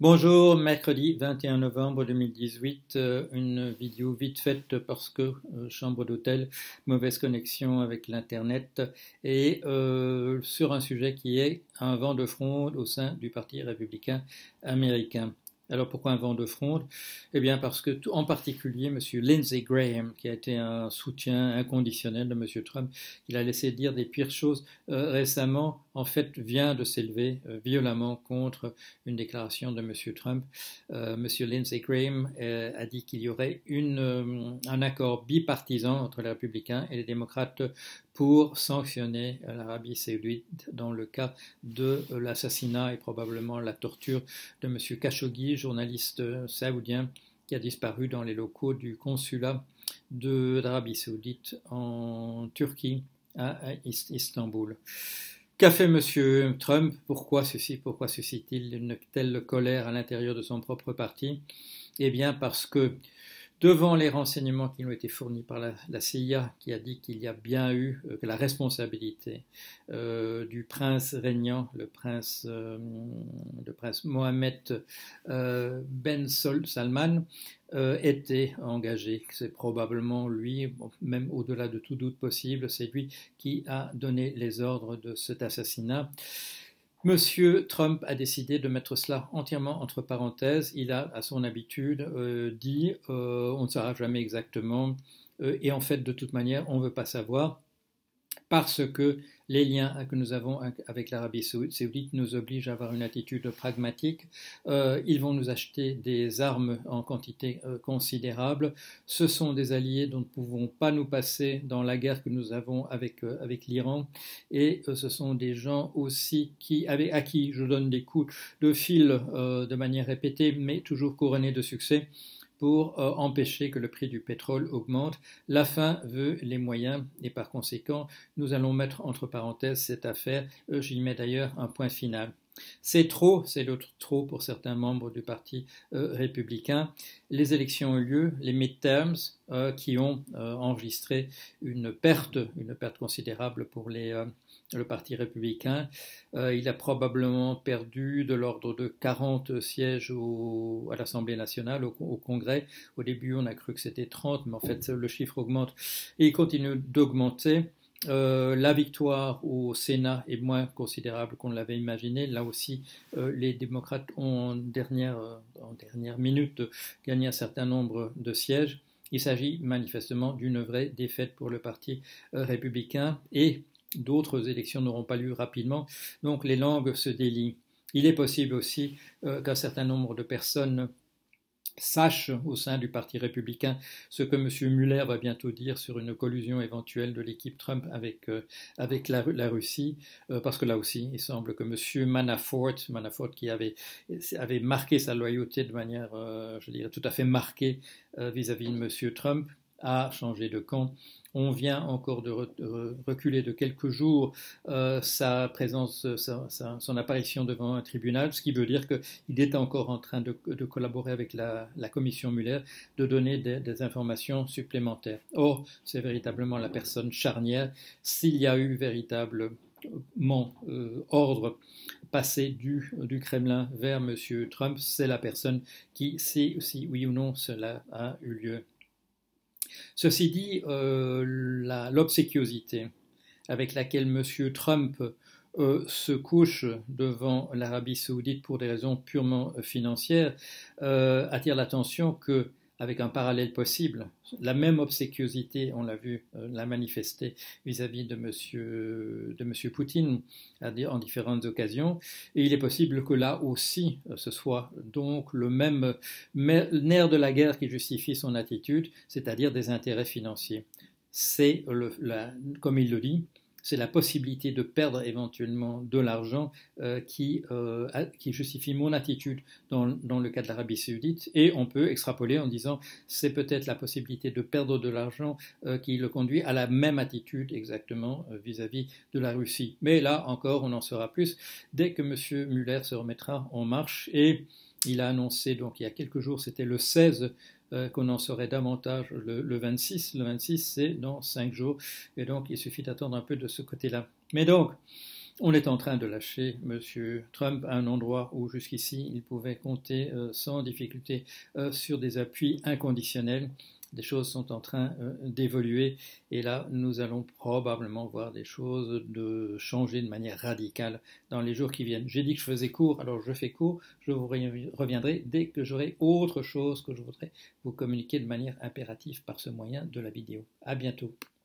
Bonjour, mercredi 21 novembre 2018, euh, une vidéo vite faite parce que euh, chambre d'hôtel, mauvaise connexion avec l'Internet et euh, sur un sujet qui est un vent de fronde au sein du Parti républicain américain. Alors pourquoi un vent de fronde? Eh bien parce que, en particulier, M. Lindsey Graham, qui a été un soutien inconditionnel de M. Trump, il a laissé dire des pires choses euh, récemment, en fait, vient de s'élever euh, violemment contre une déclaration de M. Trump. Euh, M. Lindsey Graham a dit qu'il y aurait un accord bipartisan entre les républicains et les démocrates pour sanctionner l'Arabie saoudite dans le cas de l'assassinat et probablement la torture de M. Khashoggi, journaliste saoudien qui a disparu dans les locaux du consulat d'Arabie saoudite en Turquie à Istanbul. Qu'a fait M. Trump? Pourquoi ceci? Pourquoi suscite-t-il une telle colère à l'intérieur de son propre parti? Eh bien parce que devant les renseignements qui ont été fournis par la, CIA, qui a dit qu'il y a bien eu euh, la responsabilité euh, du prince régnant, le prince, euh, Mohamed Ben Salman, était engagé. C'est probablement lui, même au-delà de tout doute possible, c'est lui qui a donné les ordres de cet assassinat. Monsieur Trump a décidé de mettre cela entièrement entre parenthèses. Il a, à son habitude, euh, dit euh, on ne saura jamais exactement, euh, et en fait, de toute manière, on ne veut pas savoir parce que les liens que nous avons avec l'Arabie saoudite nous obligent à avoir une attitude pragmatique. Euh, ils vont nous acheter des armes en quantité euh, considérable. Ce sont des alliés dont nous ne pouvons pas nous passer dans la guerre que nous avons avec, euh, l'Iran. Et ce sont des gens aussi à qui je donne des coups de fil de manière répétée, mais toujours couronnés de succès pour euh, empêcher que le prix du pétrole augmente. La fin veut les moyens et par conséquent, nous allons mettre entre parenthèses cette affaire. Euh, j'y mets d'ailleurs un point final. C'est trop, c'est l'autre trop pour certains membres du Parti euh, républicain. Les élections ont eu lieu, les midterms, qui ont enregistré une perte, une perte considérable pour le Parti républicain. Euh, il a probablement perdu de l'ordre de 40 sièges à l'Assemblée nationale, au, Congrès. Au début, on a cru que c'était 30, mais en fait, le chiffre augmente et il continue d'augmenter. Euh, la victoire au Sénat est moins considérable qu'on l'avait imaginé. Là aussi, euh, les démocrates ont en dernière, en dernière minute gagné un certain nombre de sièges. Il s'agit manifestement d'une vraie défaite pour le Parti républicain et D'autres élections n'auront pas lieu rapidement, donc les langues se délient. Il est possible aussi euh, qu'un certain nombre de personnes sachent au sein du Parti républicain ce que M. Muller va bientôt dire sur une collusion éventuelle de l'équipe Trump avec, euh, la, Russie, euh, parce que là aussi, il semble que M. Manafort, Manafort qui avait, marqué sa loyauté de manière, je dirais, tout à fait marquée vis-à-vis -vis de M. Trump, a changé de camp on vient encore de, reculer de quelques jours euh, sa présence, son apparition devant un tribunal, ce qui veut dire qu'il est encore en train de, collaborer avec la, commission Muller, de donner des, informations supplémentaires. Or, c'est véritablement la personne charnière. S'il y a eu véritablement euh, ordre passé du, du, Kremlin vers M. Trump, c'est la personne qui sait si oui ou non cela a eu lieu. Ceci dit, euh, l'obséquiosité avec laquelle M. Trump euh, se couche devant l'Arabie saoudite pour des raisons purement financières euh, attire l'attention que avec un parallèle possible. La même obséquiosité, on l'a vu, euh, l'a manifesté vis-à-vis de monsieur, de monsieur Poutine en différentes occasions. Et il est possible que là aussi, euh, ce soit donc le même nerf de la guerre qui justifie son attitude, c'est-à-dire des intérêts financiers. C'est, comme il le dit, c'est la possibilité de perdre éventuellement de l'argent euh, qui, euh, qui, justifie mon attitude dans, le cas de l'Arabie saoudite. Et on peut extrapoler en disant c'est peut-être la possibilité de perdre de l'argent euh, qui le conduit à la même attitude exactement vis-à-vis de la Russie. Mais là encore, on en saura plus dès que M. Muller se remettra en marche et il a annoncé, donc il y a quelques jours, c'était le 16 euh, qu'on en saurait davantage le, 26. Le 26, c'est dans cinq jours. Et donc, il suffit d'attendre un peu de ce côté-là. Mais donc, On est en train de lâcher M. Trump à un endroit où jusqu'ici il pouvait compter euh, sans difficulté euh, sur des appuis inconditionnels. Des choses sont en train euh, d'évoluer et là nous allons probablement voir des choses de changer de manière radicale dans les jours qui viennent. J'ai dit que je faisais court, alors je fais court. Je vous reviendrai dès que j'aurai autre chose que je voudrais vous communiquer de manière impérative par ce moyen de la vidéo. À bientôt.